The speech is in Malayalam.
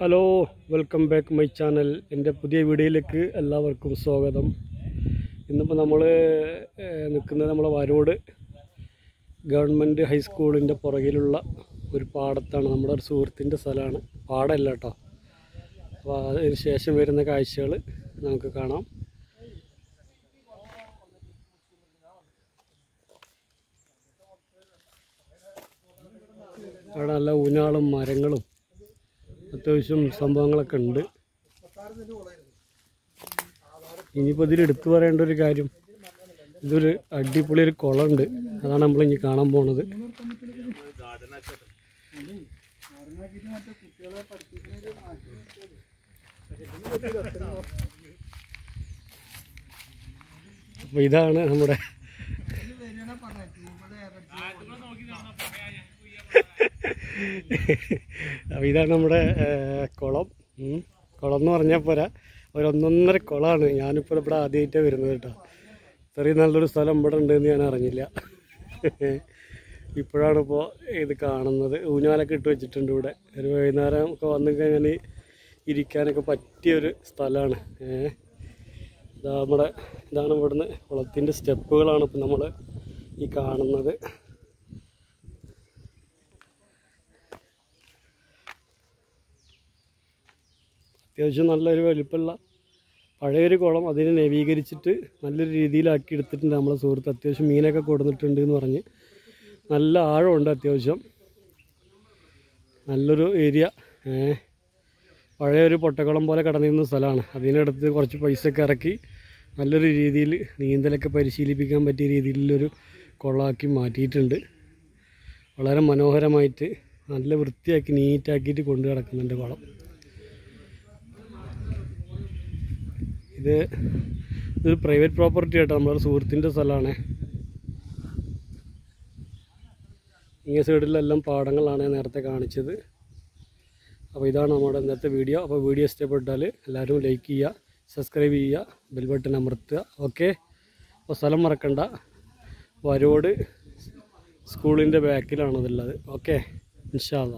Hello welcome back my channel എന്റെ പുതിയ വീഡിയോയിലേക്ക് എല്ലാവർക്കും സ്വാഗതം. ഇന്നിപ്പോൾ നമ്മൾ നിൽക്കുന്നത് നമ്മളെ വരോട് ഗവൺമെന്റ് ഹൈസ്കൂളിന്റെ പുറകിലുള്ള ഒരു പാടത്താണ്. നമ്മുടെ ഒരു സുഹൃത്തിന്റെ സ്ഥലമാണ്. പാടമല്ല കേട്ടോ അപ്പോൾ അതിന് ശേഷം വരുന്ന കാഴ്ചകൾ നമുക്ക് കാണാം. അവിടെ നല്ല ഊനാളും മരങ്ങളും അത്യാവശ്യം സംഭവങ്ങളൊക്കെ ഉണ്ട്. ഇനിയിപ്പോൾ ഇതിൽ എടുത്തു പറയേണ്ട ഒരു കാര്യം ഇതൊരു അടിപൊളി ഒരു കുളമുണ്ട്. അതാണ് നമ്മൾ ഇനി കാണാൻ പോണത്. അപ്പോൾ ഇതാണ് നമ്മുടെ അപ്പോൾ ഇതാണ് നമ്മുടെ കുളം. കുളം എന്ന് പറഞ്ഞാൽ പോരാ ഒരു ഒന്നൊന്നര കുളമാണ് ഞാനിപ്പോൾ ഇവിടെ ആദ്യമായിട്ടേ വരുന്നത് കേട്ടോ. ഇത്രയും നല്ലൊരു സ്ഥലം ഇവിടെ ഉണ്ടെന്ന് ഞാൻ അറിഞ്ഞില്ല. ഇപ്പോഴാണ് ഇപ്പോൾ ഇത് കാണുന്നത്. ഊഞ്ഞാലൊക്കെ ഇട്ട് വെച്ചിട്ടുണ്ട് ഇവിടെ. ഒരു വൈകുന്നേരം ഒക്കെ വന്നു കഴിഞ്ഞാൽ ഇരിക്കാനൊക്കെ പറ്റിയൊരു സ്ഥലമാണ് ഇതാ നമ്മുടെ ഇതാണ് ഇവിടുന്ന് കുളത്തിന്റെ സ്റ്റെപ്പുകളാണ് ഇപ്പം നമ്മൾ ഈ കാണുന്നത്. അത്യാവശ്യം നല്ലൊരു വലിപ്പമുള്ള പഴയൊരു കുളം അതിനെ നവീകരിച്ചിട്ട് നല്ലൊരു രീതിയിലാക്കി എടുത്തിട്ടുണ്ട് നമ്മളെ സുഹൃത്ത്. അത്യാവശ്യം മീനൊക്കെ കൊടുത്തിട്ടുണ്ട് എന്ന് പറഞ്ഞ് നല്ല ആഴമുണ്ട് അത്യാവശ്യം. നല്ലൊരു ഏരിയ. പഴയൊരു പൊട്ടക്കുളം പോലെ കടന്നിരുന്ന സ്ഥലമാണ്. അതിനടുത്ത് കുറച്ച് പൈസയൊക്കെ ഇറക്കി നല്ലൊരു രീതിയിൽ നീന്തലൊക്കെ പരിശീലിപ്പിക്കാൻ പറ്റിയ രീതിയിലൊരു കുളമാക്കി മാറ്റിയിട്ടുണ്ട്. വളരെ മനോഹരമായിട്ട് നല്ല വൃത്തിയാക്കി നീറ്റാക്കിയിട്ട് കൊണ്ടു കിടക്കുന്നുണ്ട് കുളം. ഇത് ഇതൊരു പ്രൈവറ്റ് പ്രോപ്പർട്ടി ആട്ടോ നമ്മളൊരു സുഹൃത്തിന്റെ സ്ഥലമാണ്. ഇങ്ങേ സൈഡിലെല്ലാം പാടങ്ങളാണ് നേരത്തെ കാണിച്ചത്. അപ്പോൾ ഇതാണ് നമ്മുടെ ഇന്നത്തെ വീഡിയോ. അപ്പോൾ വീഡിയോ ഇഷ്ടപ്പെട്ടാൽ എല്ലാവരും ലൈക്ക് ചെയ്യുക സബ്സ്ക്രൈബ് ചെയ്യുക ബെൽ ബട്ടൺ അമർത്തുക. ഓക്കെ അപ്പോൾ സ്ഥലം മറക്കണ്ട. വരോട് സ്കൂളിന്റെ ബാക്കിലാണ് ഇതുള്ളത് ഓക്കെ ഇൻഷാല്ല